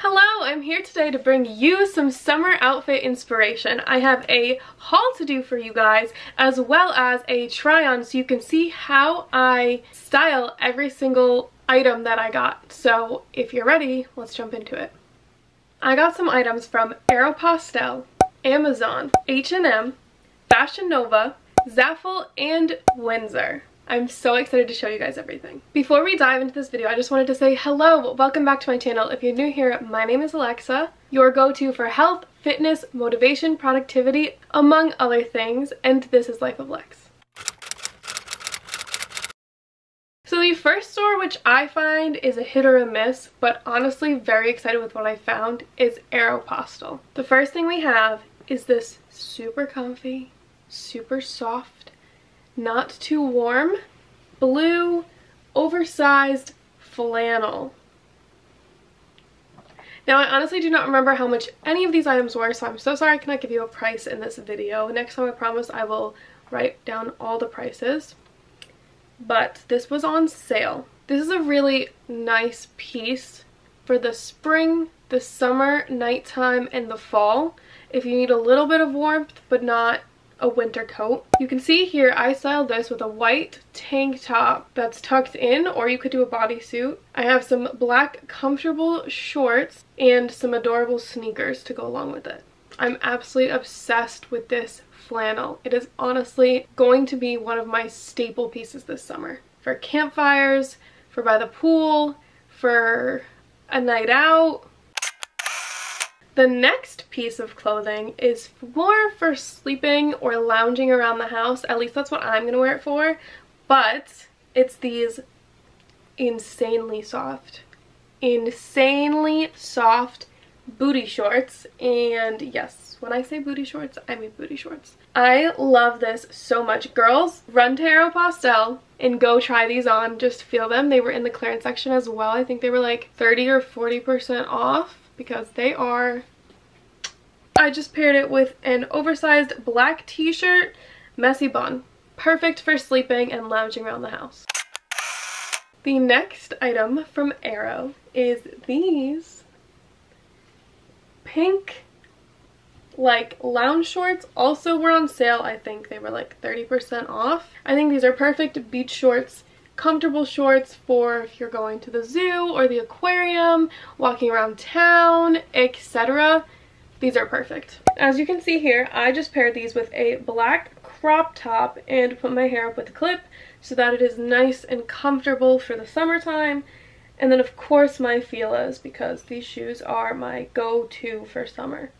Hello, I'm here today to bring you some summer outfit inspiration. I have a haul to do for you guys as well as a try on so you can see how I style every single item that I got. So if you're ready, let's jump into it. I got some items from Aeropostale, Amazon, H&M, Fashion Nova, Zaful, and Windsor. I'm so excited to show you guys everything. Before we dive into this video, I just wanted to say hello, welcome back to my channel. If you're new here, my name is Alexa, your go-to for health, fitness, motivation, productivity, among other things, and this is Life of Lex. So the first store which I find is a hit or a miss, but honestly very excited with what I found, is Aeropostale. The first thing we have is this super comfy, super soft, not too warm, blue, oversized flannel. Now, I honestly do not remember how much any of these items were, so I'm so sorry I cannot give you a price in this video. Next time, I promise I will write down all the prices. But this was on sale. This is a really nice piece for the spring, the summer, nighttime, and the fall. If you need a little bit of warmth, but not a winter coat. You can see here I styled this with a white tank top that's tucked in or you could do a bodysuit. I have some black comfortable shorts and some adorable sneakers to go along with it. I'm absolutely obsessed with this flannel. It is honestly going to be one of my staple pieces this summer. For campfires, for by the pool, for a night out, the next piece of clothing is more for sleeping or lounging around the house. At least that's what I'm going to wear it for. But it's these insanely soft, insanely soft booty shorts. And yes, when I say booty shorts, I mean booty shorts. I love this so much. Girls, run to Aeropostale and go try these on. Just feel them. They were in the clearance section as well. I think they were like 30 or 40% off because they are I just paired it with an oversized black t-shirt. Messy bun. Perfect for sleeping and lounging around the house. The next item from Aero is these pink like lounge shorts. Also were on sale. I think they were like 30% off. I think these are perfect beach shorts comfortable shorts for if you're going to the zoo or the aquarium, walking around town, etc. These are perfect. As you can see here, I just paired these with a black crop top and put my hair up with a clip so that it is nice and comfortable for the summertime. And then of course my Fila's because these shoes are my go-to for summer.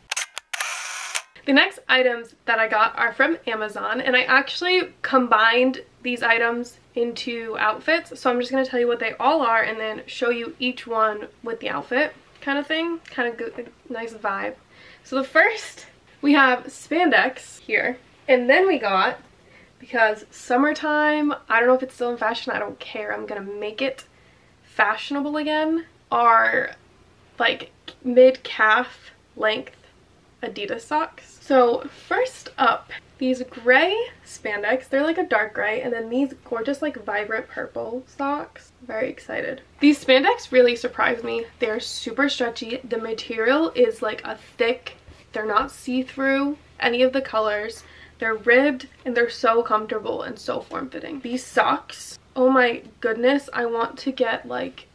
The next items that I got are from Amazon and I actually combined these items into outfits. So I'm just going to tell you what they all are and then show you each one with the outfit kind of thing. Kind of good, nice vibe. So the first, we have spandex here. And then we got, because summertime, I don't know if it's still in fashion, I don't care. I'm going to make it fashionable again, are like mid-calf length Adidas socks. So first up, these gray spandex, they're like a dark gray, and then these gorgeous like vibrant purple socks. Very excited. These spandex really surprised me. They're super stretchy. The material is like a thick, they're not see-through any of the colors. They're ribbed and they're so comfortable and so form-fitting. These socks, oh my goodness, I want to get like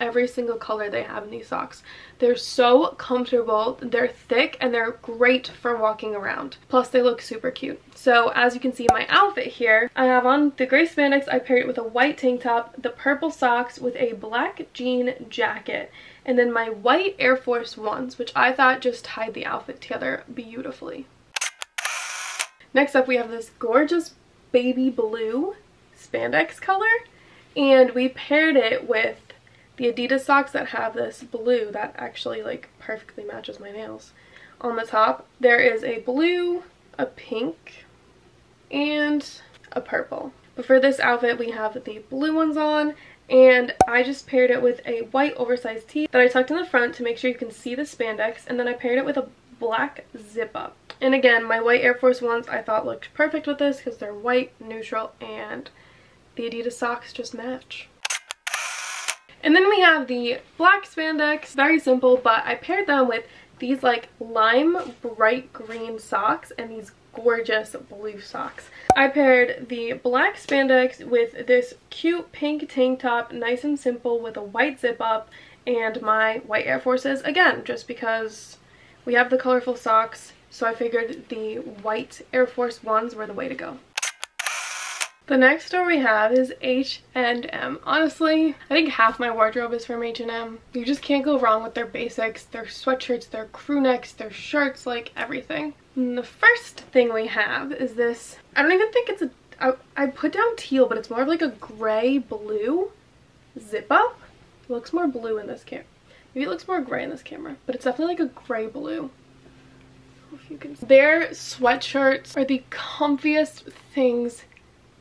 every single color they have in these socks. They're so comfortable, they're thick, and they're great for walking around. Plus they look super cute. So as you can see my outfit here, I have on the gray spandex, I paired it with a white tank top, the purple socks with a black jean jacket, and then my white Air Force Ones, which I thought just tied the outfit together beautifully. Next up we have this gorgeous baby blue spandex color and we paired it with the Adidas socks that have this blue that actually like perfectly matches my nails. On the top, there is a blue, a pink, and a purple. But for this outfit, we have the blue ones on, and I just paired it with a white oversized tee that I tucked in the front to make sure you can see the spandex, and then I paired it with a black zip up. And again, my white Air Force Ones I thought looked perfect with this because they're white, neutral, and the Adidas socks just match. And then we have the black spandex, very simple, but I paired them with these like lime bright green socks and these gorgeous blue socks. I paired the black spandex with this cute pink tank top, nice and simple with a white zip up and my white Air Forces again just because we have the colorful socks so I figured the white Air Force Ones were the way to go. The next store we have is H&M. Honestly, I think half my wardrobe is from H&M. You just can't go wrong with their basics, their sweatshirts, their crew necks, their shirts, like everything. And the first thing we have is this, I don't even think it's a. I, I put down teal, but it's more of like a gray blue zip up. It looks more blue in this camera. Maybe it looks more gray in this camera, but it's definitely like a gray blue. If you can. Their sweatshirts are the comfiest things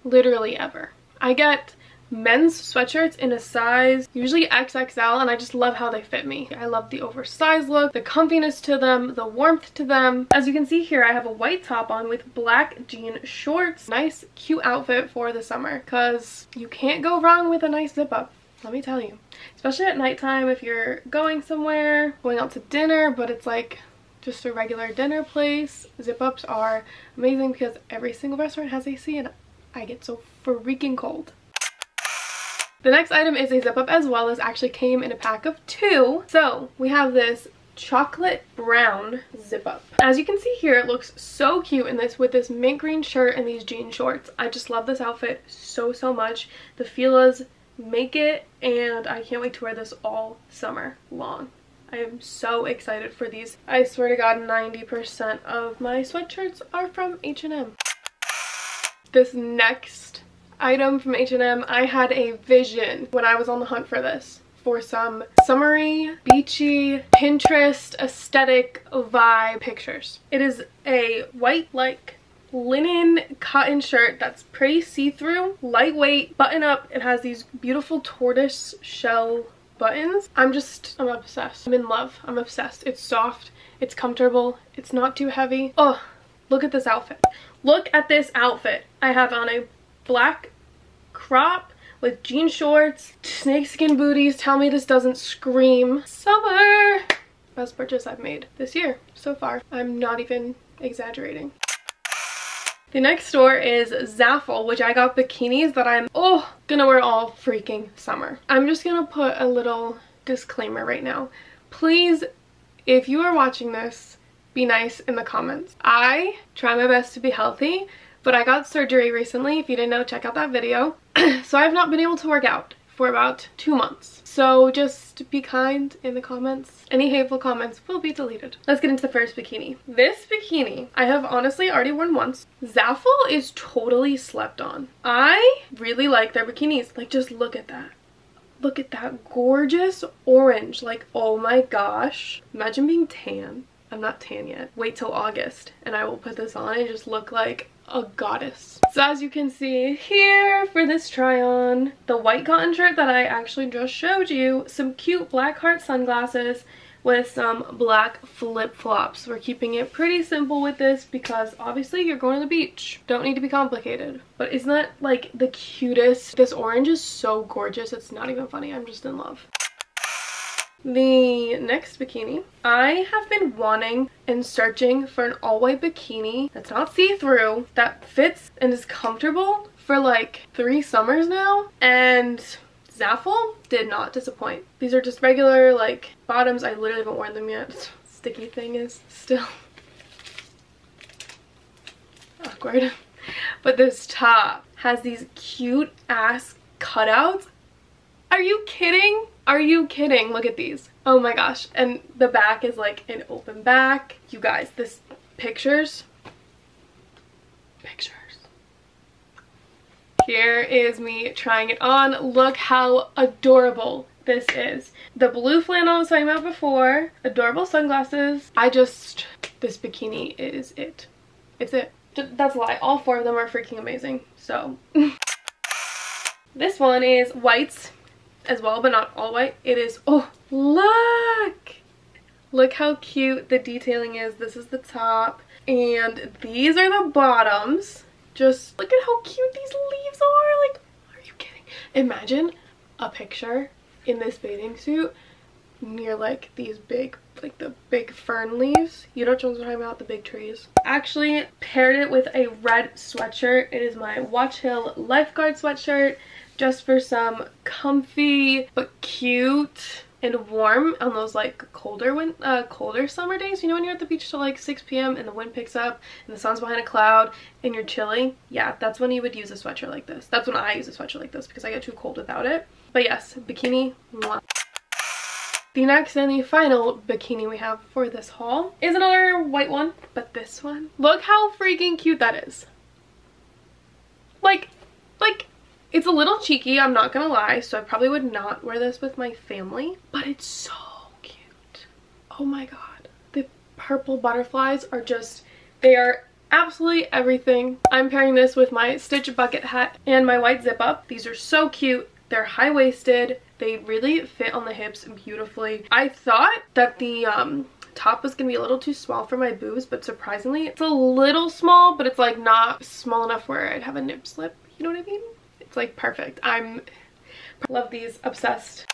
literally ever. I get men's sweatshirts in a size usually XXL and I just love how they fit me. I love the oversized look, the comfiness to them, the warmth to them. As you can see here I have a white top on with black jean shorts. Nice cute outfit for the summer because you can't go wrong with a nice zip up. Let me tell you. Especially at nighttime if you're going somewhere, going out to dinner but it's like just a regular dinner place. Zip ups are amazing because every single restaurant has AC and I get so freaking cold. The next item is a zip up as well as actually came in a pack of two. So we have this chocolate brown zip up. As you can see here, it looks so cute in this with this mint green shirt and these jean shorts. I just love this outfit so, so much. The Fila's make it and I can't wait to wear this all summer long. I am so excited for these. I swear to god 90% of my sweatshirts are from H&M. This next item from H&M, I had a vision when I was on the hunt for this for some summery, beachy, Pinterest aesthetic vibe pictures. It is a white like linen cotton shirt that's pretty see-through, lightweight, button up. It has these beautiful tortoise shell buttons. I'm just, I'm obsessed. I'm in love. I'm obsessed. It's soft. It's comfortable. It's not too heavy. Oh, look at this outfit. Look at this outfit. I have on a black crop with jean shorts, snakeskin booties. Tell me this doesn't scream summer. Best purchase I've made this year so far. I'm not even exaggerating. The next store is Zaful, which I got bikinis that I'm, oh, gonna wear all freaking summer. I'm just gonna put a little disclaimer right now. Please, if you are watching this, be nice in the comments. I try my best to be healthy, but I got surgery recently. If you didn't know, check out that video. so I've not been able to work out for about two months. So just be kind in the comments. Any hateful comments will be deleted. Let's get into the first bikini. This bikini, I have honestly already worn once. Zaful is totally slept on. I really like their bikinis. Like just look at that. Look at that gorgeous orange. Like, oh my gosh. Imagine being tan I'm not tan yet. Wait till August and I will put this on and just look like a goddess. So as you can see here for this try on, the white cotton shirt that I actually just showed you, some cute black heart sunglasses with some black flip-flops. We're keeping it pretty simple with this because obviously you're going to the beach. Don't need to be complicated. But isn't that like the cutest? This orange is so gorgeous. It's not even funny. I'm just in love. The next bikini, I have been wanting and searching for an all-white bikini that's not see-through, that fits and is comfortable for like three summers now, and Zaful did not disappoint. These are just regular like bottoms. I literally haven't worn them yet. Sticky thing is still awkward. But this top has these cute ass cutouts. Are you kidding? Are you kidding? Look at these. Oh my gosh. And the back is like an open back. You guys, this pictures. Pictures. Here is me trying it on. Look how adorable this is. The blue flannel I was talking about before. Adorable sunglasses. I just, this bikini is it. It's it. That's why all four of them are freaking amazing. So, this one is whites as well, but not all white. It is, oh, look! Look how cute the detailing is. This is the top. And these are the bottoms. Just look at how cute these leaves are. Like, are you kidding? Imagine a picture in this bathing suit near like these big like the big fern leaves you know what I'm talking about the big trees actually paired it with a red sweatshirt it is my Watch Hill lifeguard sweatshirt just for some comfy but cute and warm on those like colder win uh, colder summer days. You know when you're at the beach till like 6 p.m. and the wind picks up and the sun's behind a cloud and you're chilling? Yeah, that's when you would use a sweatshirt like this. That's when I use a sweatshirt like this because I get too cold without it. But yes, bikini. Mwah. The next and the final bikini we have for this haul is another white one, but this one. Look how freaking cute that is. Like, like, it's a little cheeky, I'm not gonna lie, so I probably would not wear this with my family, but it's so cute. Oh my god. The purple butterflies are just, they are absolutely everything. I'm pairing this with my Stitch bucket hat and my white zip up. These are so cute. They're high-waisted. They really fit on the hips beautifully. I thought that the um, top was gonna be a little too small for my boobs, but surprisingly it's a little small, but it's like not small enough where I'd have a nip slip. You know what I mean? It's like perfect. I'm love these obsessed.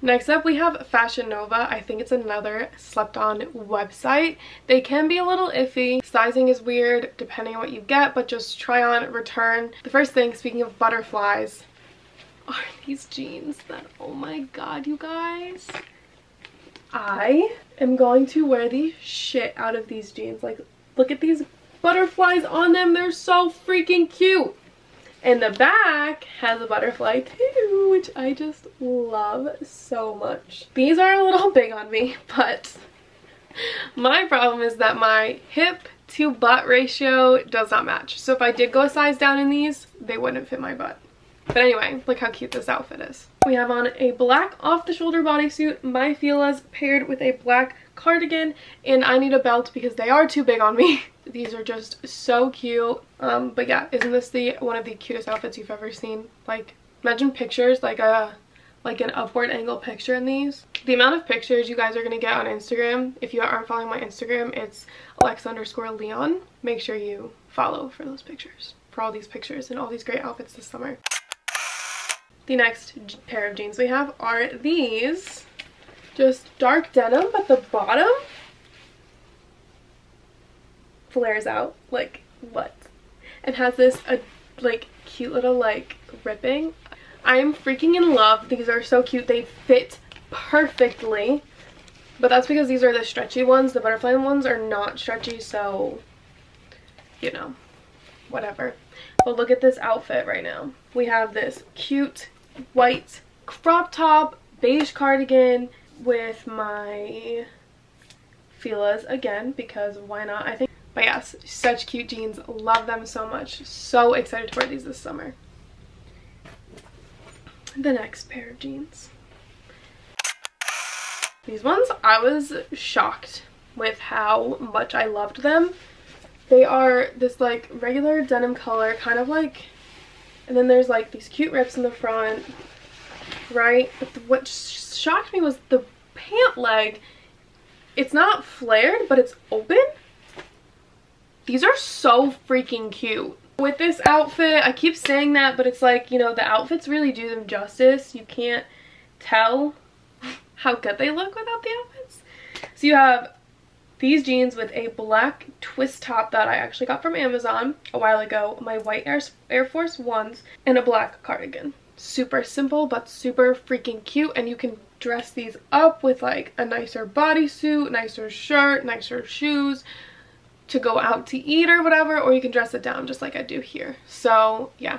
Next up we have Fashion Nova. I think it's another slept on website. They can be a little iffy. Sizing is weird depending on what you get, but just try on, return. The first thing, speaking of butterflies, are these jeans that, oh my god, you guys. I am going to wear the shit out of these jeans. Like, look at these butterflies on them. They're so freaking cute. And the back has a butterfly too, which I just love so much. These are a little big on me, but my problem is that my hip to butt ratio does not match. So if I did go a size down in these, they wouldn't fit my butt. But anyway, look how cute this outfit is. We have on a black off-the-shoulder bodysuit, my Fila's paired with a black cardigan, and I need a belt because they are too big on me. These are just so cute. Um, but yeah, isn't this the one of the cutest outfits you've ever seen? Like, imagine pictures, like a like an upward angle picture in these. The amount of pictures you guys are going to get on Instagram, if you aren't following my Instagram, it's Alexa underscore Lian. Make sure you follow for those pictures, for all these pictures and all these great outfits this summer. The next pair of jeans we have are these. Just dark denim, but the bottom flares out. Like, what? It has this, uh, like, cute little, like, ripping. I am freaking in love. These are so cute. They fit perfectly. But that's because these are the stretchy ones. The butterfly ones are not stretchy, so, you know, whatever. But look at this outfit right now. We have this cute white crop top, beige cardigan with my Fila's again because why not? I think, but yes, such cute jeans. Love them so much. So excited to wear these this summer. The next pair of jeans. These ones, I was shocked with how much I loved them. They are this like regular denim color, kind of like and then there's like these cute rips in the front, right? But the, what shocked me was the pant leg. It's not flared, but it's open. These are so freaking cute. With this outfit, I keep saying that, but it's like, you know, the outfits really do them justice. You can't tell how good they look without the outfits. So you have these jeans with a black twist top that I actually got from Amazon a while ago, my white Air, Force Ones, and a black cardigan. Super simple, but super freaking cute, and you can dress these up with like a nicer bodysuit, nicer shirt, nicer shoes to go out to eat or whatever, or you can dress it down just like I do here. So yeah,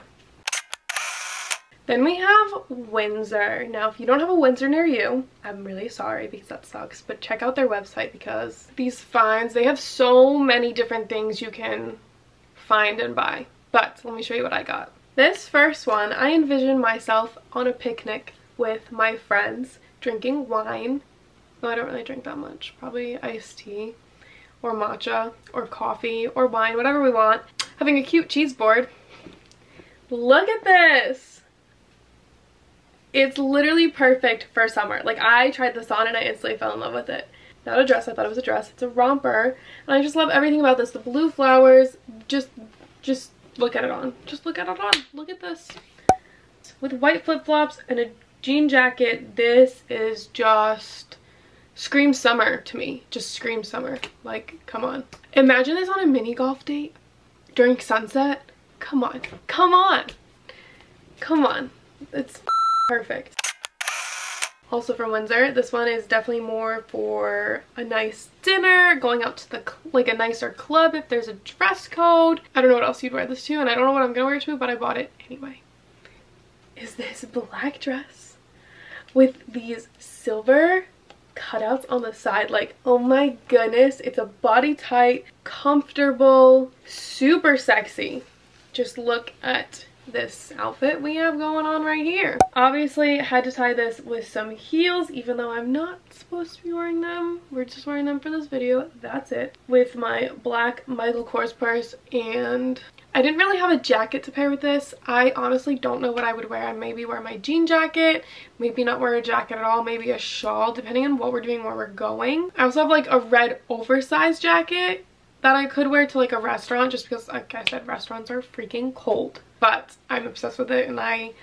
then we have Windsor. Now, if you don't have a Windsor near you, I'm really sorry because that sucks, but check out their website because these finds, they have so many different things you can find and buy. But let me show you what I got. This first one, I envision myself on a picnic with my friends drinking wine. No, I don't really drink that much. Probably iced tea or matcha or coffee or wine, whatever we want. Having a cute cheese board. Look at this! It's literally perfect for summer. Like I tried this on and I instantly fell in love with it. Not a dress, I thought it was a dress. It's a romper. And I just love everything about this. The blue flowers, just, just look at it on. Just look at it on. Look at this. With white flip-flops and a jean jacket, this is just scream summer to me. Just scream summer. Like, come on. Imagine this on a mini golf date during sunset. Come on. Come on. Come on. It's perfect. Also from Windsor, this one is definitely more for a nice dinner, going out to the like a nicer club if there's a dress code. I don't know what else you'd wear this to and I don't know what I'm gonna wear to, but I bought it anyway. Is this black dress with these silver cutouts on the side like oh my goodness it's a body tight comfortable super sexy just look at this outfit we have going on right here. Obviously, had to tie this with some heels, even though I'm not supposed to be wearing them. We're just wearing them for this video. That's it. With my black Michael Kors purse and I didn't really have a jacket to pair with this. I honestly don't know what I would wear. I maybe wear my jean jacket, maybe not wear a jacket at all, maybe a shawl, depending on what we're doing, where we're going. I also have like a red oversized jacket that I could wear to like a restaurant just because like I said restaurants are freaking cold but I'm obsessed with it and I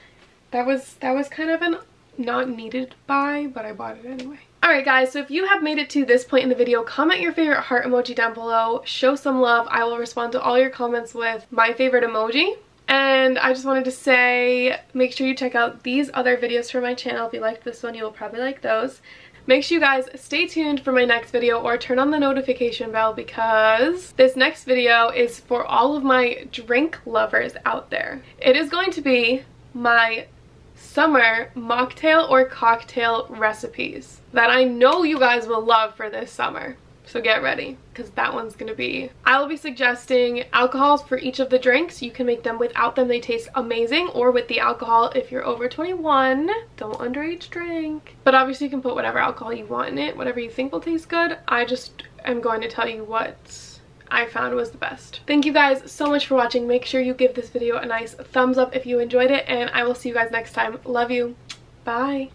that was that was kind of an not needed buy but I bought it anyway. Alright guys, so if you have made it to this point in the video, comment your favorite heart emoji down below, show some love. I will respond to all your comments with my favorite emoji. And I just wanted to say, make sure you check out these other videos from my channel. If you liked this one, you will probably like those. Make sure you guys stay tuned for my next video or turn on the notification bell because this next video is for all of my drink lovers out there. It is going to be my summer mocktail or cocktail recipes that I know you guys will love for this summer. So get ready because that one's going to be... I will be suggesting alcohols for each of the drinks. You can make them without them. They taste amazing or with the alcohol if you're over 21. Don't underage drink. But obviously you can put whatever alcohol you want in it, whatever you think will taste good. I just am going to tell you what I found was the best. Thank you guys so much for watching. Make sure you give this video a nice thumbs up if you enjoyed it and I will see you guys next time. Love you. Bye.